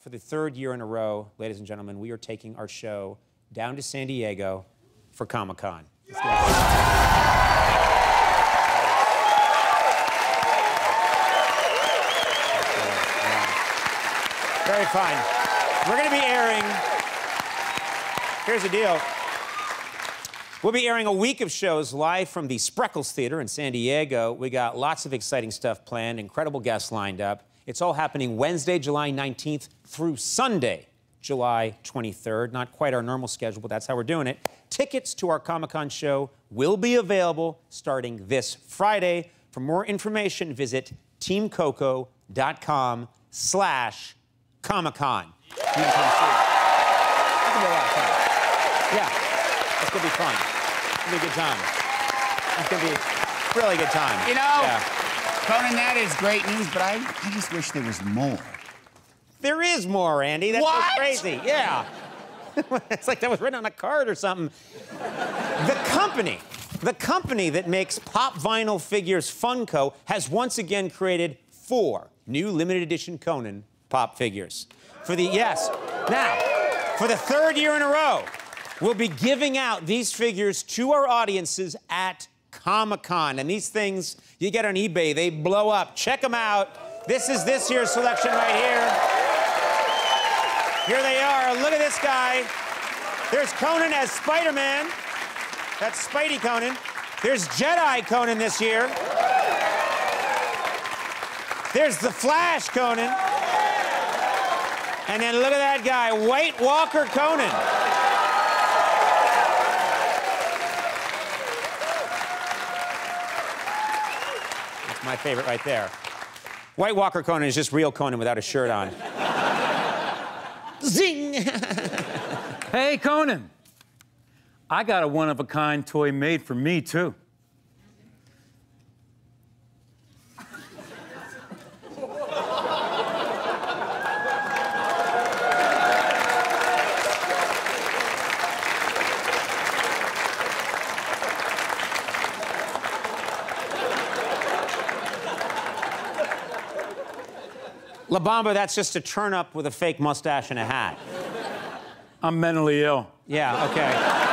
For the third year in a row, ladies and gentlemen, we are taking our show down to San Diego for Comic Con. Very fun. We're going to be airing. Here's the deal. We'll be airing a week of shows live from the Spreckels Theater in San Diego. We got lots of exciting stuff planned, incredible guests lined up. It's all happening Wednesday, July 19th through Sunday, July 23rd. Not quite our normal schedule, but that's how we're doing it. Tickets to our Comic Con show will be available starting this Friday. For more information, visit teamcoco.com slash Comic Con. You can come see it. It's gonna be a lot of fun. Yeah, it's gonna be fun. It's gonna be a good time. It's gonna be a really good time. You know, Yeah. Conan, that is great news, but I, I just wish there was more. There is more, Andy. That's What? crazy. Yeah. it's like that was written on a card or something. The company, the company that makes pop vinyl figures Funko has once again created four new limited edition Conan pop figures. For the yes. Now, for the third year in a row, we'll be giving out these figures to our audiences at Comic Con. And these things you get on eBay, they blow up. Check them out. This is this year's selection right here. Here they are. Look at this guy. There's Conan as Spider Man. That's Spidey Conan. There's Jedi Conan this year. There's the Flash Conan. And then look at that guy, White Walker Conan. My favorite right there. White Walker Conan is just real Conan without a shirt on. Zing! Hey, Conan. I got a one of a kind toy made for me, too. La Bamba, that's just a turn up with a fake mustache and a hat. I'm mentally ill. Yeah, okay.